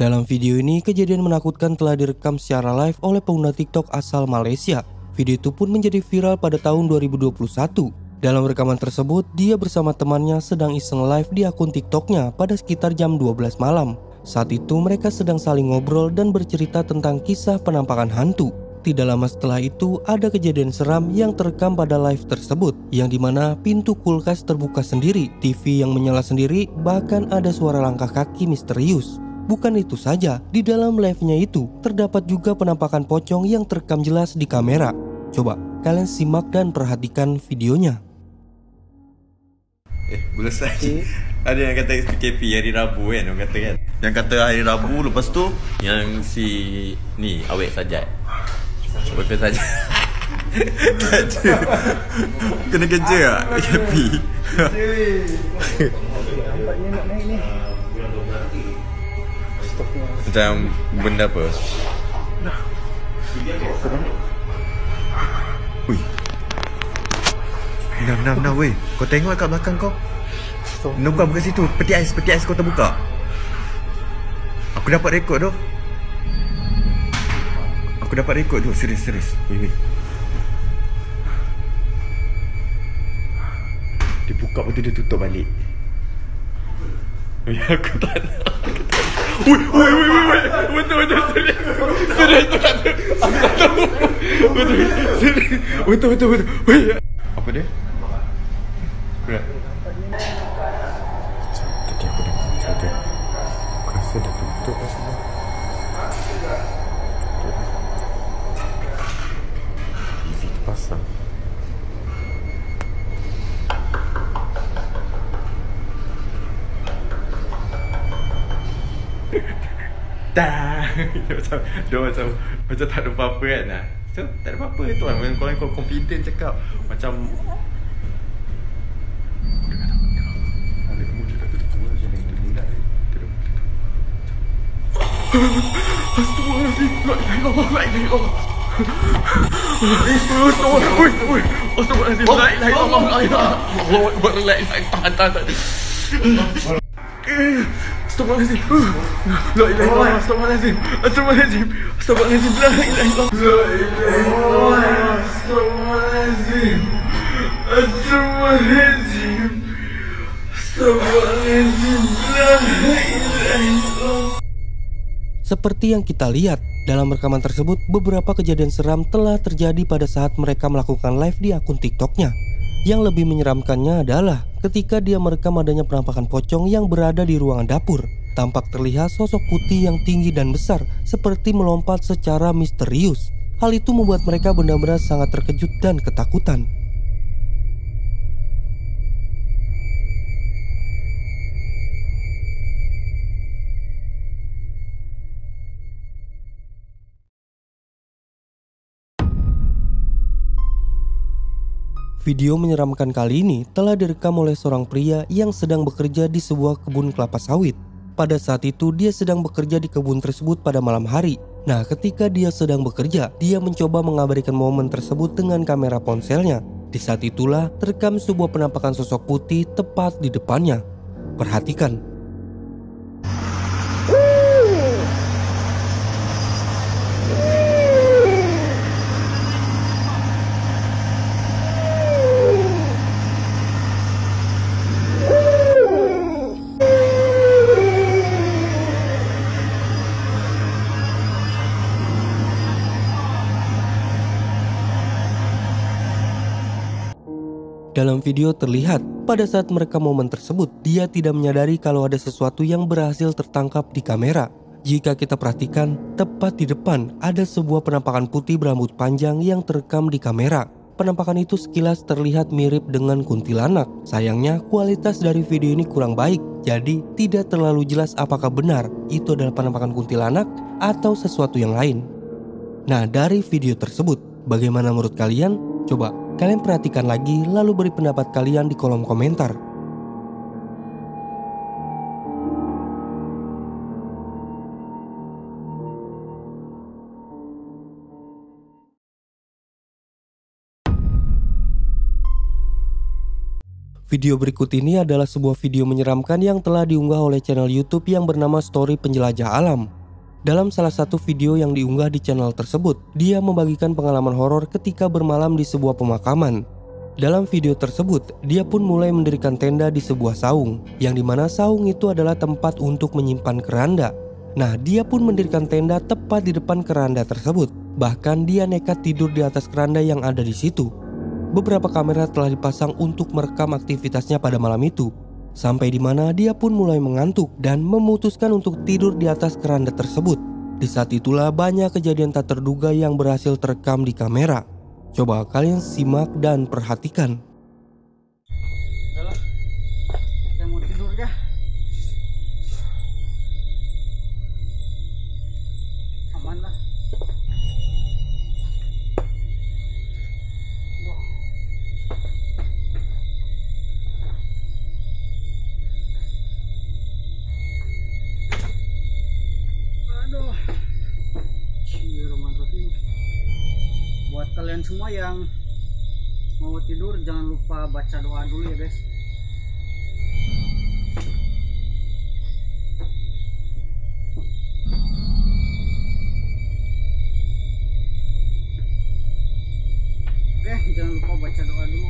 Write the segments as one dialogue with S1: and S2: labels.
S1: Dalam video ini, kejadian menakutkan telah direkam secara live oleh pengguna TikTok asal Malaysia. Video itu pun menjadi viral pada tahun 2021. Dalam rekaman tersebut, dia bersama temannya sedang iseng live di akun TikToknya pada sekitar jam 12 malam. Saat itu mereka sedang saling ngobrol dan bercerita tentang kisah penampakan hantu. Tidak lama setelah itu ada kejadian seram yang terekam pada live tersebut yang di mana pintu kulkas terbuka sendiri, TV yang menyala sendiri, bahkan ada suara langkah kaki misterius. Bukan itu saja, di dalam live-nya itu terdapat juga penampakan pocong yang terekam jelas di kamera. Coba kalian simak dan perhatikan videonya.
S2: Eh, bulan saja. Ada yang kata SPKP hari Rabu kan Orang kata kan Yang kata hari Rabu lepas tu Yang si Ni awet sajat Boyfriend saja Tak ada Kena kerja tak? SPKP Macam benda apa? Ui. Nah, nah, nah, weh. Kau tengok kat belakang kau? No, bukan, bukan situ. Peti ais, peti ais kau terbuka. Aku dapat rekod tu Aku dapat rekod tu, serius, serius. Weh, weh. Dia buka lepas tu dia tutup balik. Weh, aku tak nak. Weh, weh, weh, weh, weh. Betul, betul, serius Serius, aku tak tahu Aku tak tahu. Betul, Betul, betul, Weh Apa dia? Dah. Dia macam Dia macam Macam tak ada apa-apa kan? Lah So tak ada apa-apa tu Macam korang kau confident cakap Macam Astagfirullahaladzim La ilaha illallah La ilaha illallah Astagfirullahaladzim Astagfirullahaladzim La ilaha illallah La ilaha Allah Akbar La ilaha illallah Tahan tahan
S1: Seperti yang kita lihat, dalam rekaman tersebut beberapa kejadian seram telah terjadi pada saat mereka melakukan live di akun TikToknya. Yang lebih menyeramkannya adalah ketika dia merekam adanya penampakan pocong yang berada di ruangan dapur. Tampak terlihat sosok putih yang tinggi dan besar seperti melompat secara misterius. Hal itu membuat mereka benar-benar sangat terkejut dan ketakutan. Video menyeramkan kali ini telah direkam oleh seorang pria yang sedang bekerja di sebuah kebun kelapa sawit. Pada saat itu dia sedang bekerja di kebun tersebut pada malam hari. Nah ketika dia sedang bekerja, dia mencoba mengabadikan momen tersebut dengan kamera ponselnya. Di saat itulah terekam sebuah penampakan sosok putih tepat di depannya. Perhatikan, Video terlihat pada saat mereka momen tersebut dia tidak menyadari kalau ada sesuatu yang berhasil tertangkap di kamera. Jika kita perhatikan, tepat di depan ada sebuah penampakan putih berambut panjang yang terekam di kamera. Penampakan itu sekilas terlihat mirip dengan kuntilanak. Sayangnya kualitas dari video ini kurang baik, jadi tidak terlalu jelas apakah benar itu adalah penampakan kuntilanak atau sesuatu yang lain. Nah dari video tersebut, bagaimana menurut kalian? Coba Kalian perhatikan lagi lalu beri pendapat kalian di kolom komentar. Video berikut ini adalah sebuah video menyeramkan yang telah diunggah oleh channel YouTube yang bernama Story Penjelajah Alam. Dalam salah satu video yang diunggah di channel tersebut, dia membagikan pengalaman horor ketika bermalam di sebuah pemakaman. Dalam video tersebut, dia pun mulai mendirikan tenda di sebuah saung, yang di mana saung itu adalah tempat untuk menyimpan keranda. Nah, dia pun mendirikan tenda tepat di depan keranda tersebut. Bahkan dia nekat tidur di atas keranda yang ada di situ. Beberapa kamera telah dipasang untuk merekam aktivitasnya pada malam itu. Sampai di mana dia pun mulai mengantuk dan memutuskan untuk tidur di atas keranda tersebut. Di saat itulah banyak kejadian tak terduga yang berhasil terekam di kamera. Coba kalian simak dan perhatikan.
S3: Kalian semua yang mau tidur jangan lupa baca doa dulu ya guys Oke, jangan lupa baca doa dulu.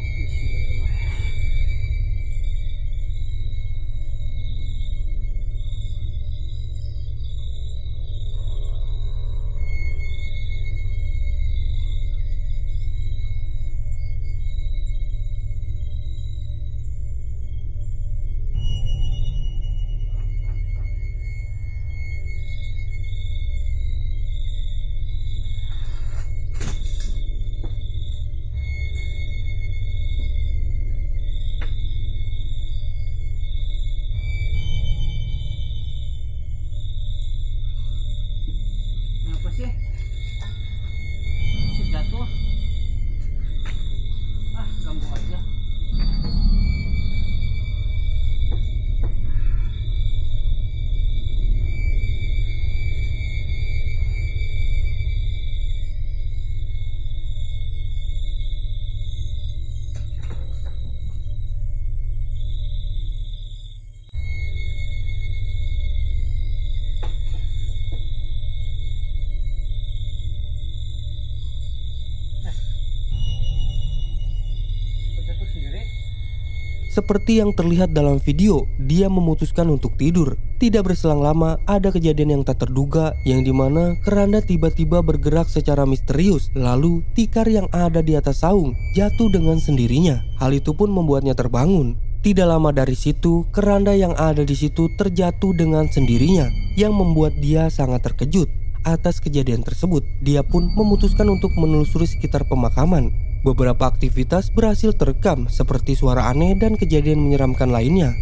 S1: Seperti yang terlihat dalam video, dia memutuskan untuk tidur. Tidak berselang lama, ada kejadian yang tak terduga yang di mana keranda tiba-tiba bergerak secara misterius. Lalu, tikar yang ada di atas saung jatuh dengan sendirinya. Hal itu pun membuatnya terbangun. Tidak lama dari situ, keranda yang ada di situ terjatuh dengan sendirinya, yang membuat dia sangat terkejut. Atas kejadian tersebut, dia pun memutuskan untuk menelusuri sekitar pemakaman Beberapa aktivitas berhasil terekam seperti suara aneh dan kejadian menyeramkan lainnya.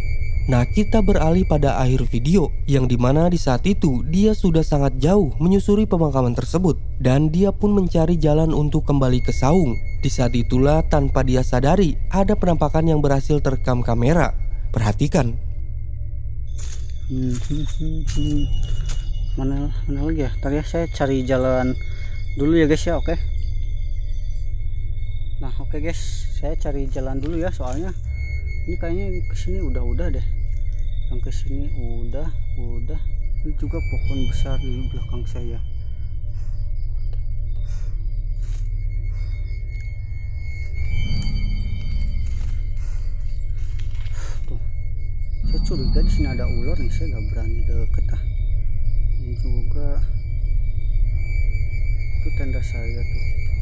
S1: Nah kita beralih pada akhir video yang di mana di saat itu dia sudah sangat jauh menyusuri pemakaman tersebut dan dia pun mencari jalan untuk kembali ke saung. Di saat itulah tanpa dia sadari ada penampakan yang berhasil terekam kamera. Perhatikan.
S3: Hmm, hmm, hmm, hmm. Mana mana lagi ya? Tadi ya saya cari jalan dulu ya guys ya, oke? Okay? Nah oke okay guys. Saya cari jalan dulu ya soalnya ini kayaknya ke sini udah-udah deh. Yang ke sini udah udah. Ini juga pohon besar di belakang saya. Tuh. Saya curiga di sini ada ular nih saya nggak berani deket ah. Ini juga. Itu tenda saya tuh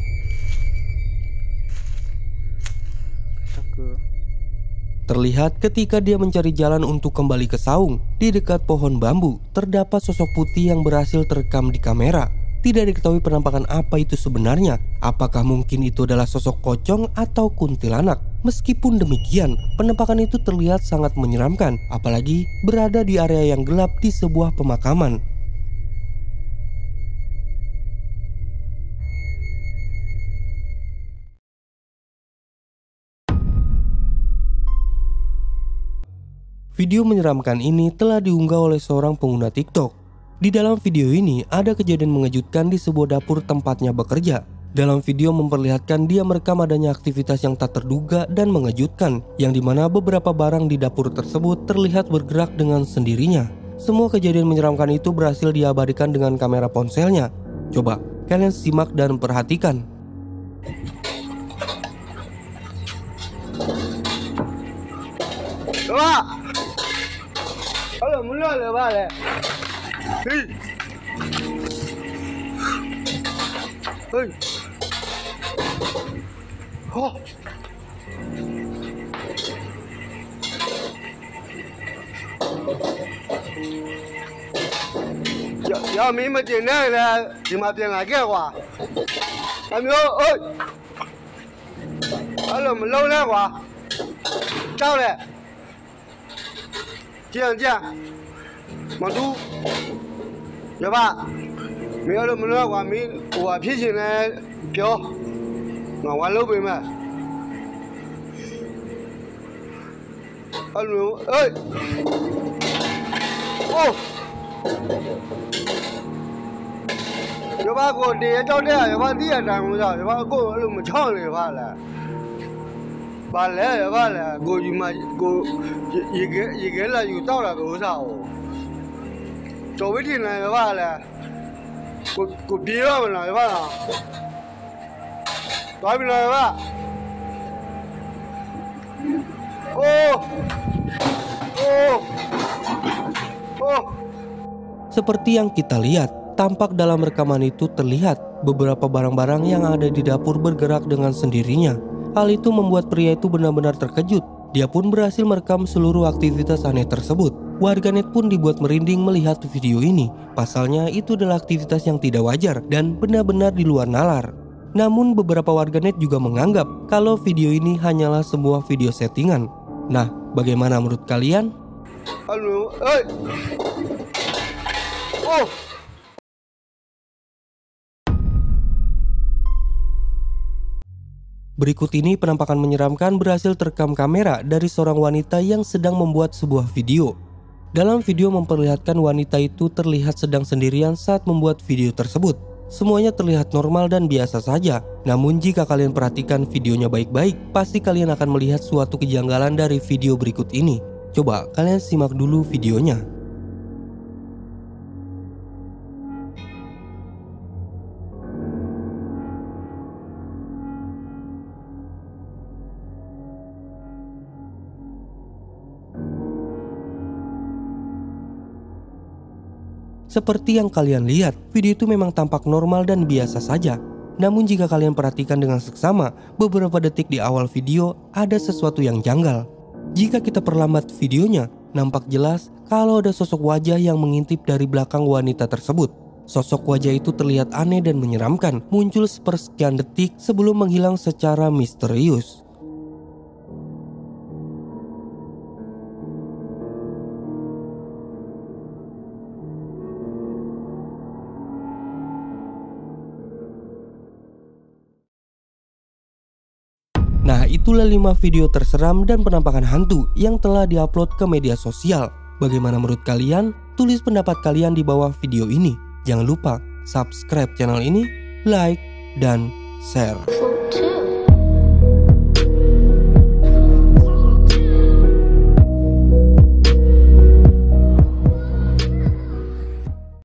S1: Terlihat ketika dia mencari jalan untuk kembali ke saung, di dekat pohon bambu terdapat sosok putih yang berhasil terekam di kamera. Tidak diketahui penampakan apa itu sebenarnya. Apakah mungkin itu adalah sosok pocong atau kuntilanak? Meskipun demikian, penampakan itu terlihat sangat menyeramkan, apalagi berada di area yang gelap di sebuah pemakaman. Video menyeramkan ini telah diunggah oleh seorang pengguna TikTok. Di dalam video ini ada kejadian mengejutkan di sebuah dapur tempatnya bekerja. Dalam video memperlihatkan dia merekam adanya aktivitas yang tak terduga dan mengejutkan, yang di mana beberapa barang di dapur tersebut terlihat bergerak dengan sendirinya. Semua kejadian menyeramkan itu berhasil diabadikan dengan kamera ponselnya. Coba kalian simak dan perhatikan.
S4: 好了，木乱了，把嘞。嘿，嘿。好。今今明么天亮嘞，就明天来接我。阿明，哎。阿老么老了了，咋嘞？ ပြန်ပြမတူရပါမင်းတို့မလို့ကွာမင်းဟိုဟာဖြစ်ရှင်လဲပြောငါဝါလုပ်ပေးမယ်အလုံးအေးအိုးရပါကိုတရေကြောက်တဲ့ရပါတိရတန်ကိုကြောက်ရပါကိုအဲ့လိုမချောင်းလေပါလား ကိုယူမကိုရေခဲရေခဲလာယူတောက်လာကိုဥစားကိုတော်ဝိတင်လာရပါလဲကိုကိုပြေးရမလားရပါလားသွားပြီလားရပါအိုးအိုးအိုး
S1: Seperti yang kita lihat, tampak dalam rekaman itu terlihat beberapa barang-barang yang ada di dapur bergerak dengan sendirinya. Hal itu membuat pria itu benar-benar terkejut. Dia pun berhasil merekam seluruh aktivitas aneh tersebut. Warganet pun dibuat merinding melihat video ini. Pasalnya itu adalah aktivitas yang tidak wajar dan benar-benar di luar nalar. Namun beberapa warganet juga menganggap kalau video ini hanyalah sebuah video settingan. Nah, bagaimana menurut kalian?
S4: Halo, eh. Oh,
S1: Berikut ini penampakan menyeramkan berhasil terekam kamera dari seorang wanita yang sedang membuat sebuah video. Dalam video memperlihatkan wanita itu terlihat sedang sendirian saat membuat video tersebut. Semuanya terlihat normal dan biasa saja. Namun jika kalian perhatikan videonya baik-baik, pasti kalian akan melihat suatu kejanggalan dari video berikut ini. Coba kalian simak dulu videonya. Seperti yang kalian lihat, video itu memang tampak normal dan biasa saja. Namun jika kalian perhatikan dengan seksama, beberapa detik di awal video ada sesuatu yang janggal. Jika kita perlambat videonya, nampak jelas kalau ada sosok wajah yang mengintip dari belakang wanita tersebut. Sosok wajah itu terlihat aneh dan menyeramkan, muncul sepersekian detik sebelum menghilang secara misterius. Nah itulah 5 video terseram dan penampakan hantu yang telah diupload ke media sosial. Bagaimana menurut kalian? Tulis pendapat kalian di bawah video ini. Jangan lupa subscribe channel ini, like, dan share.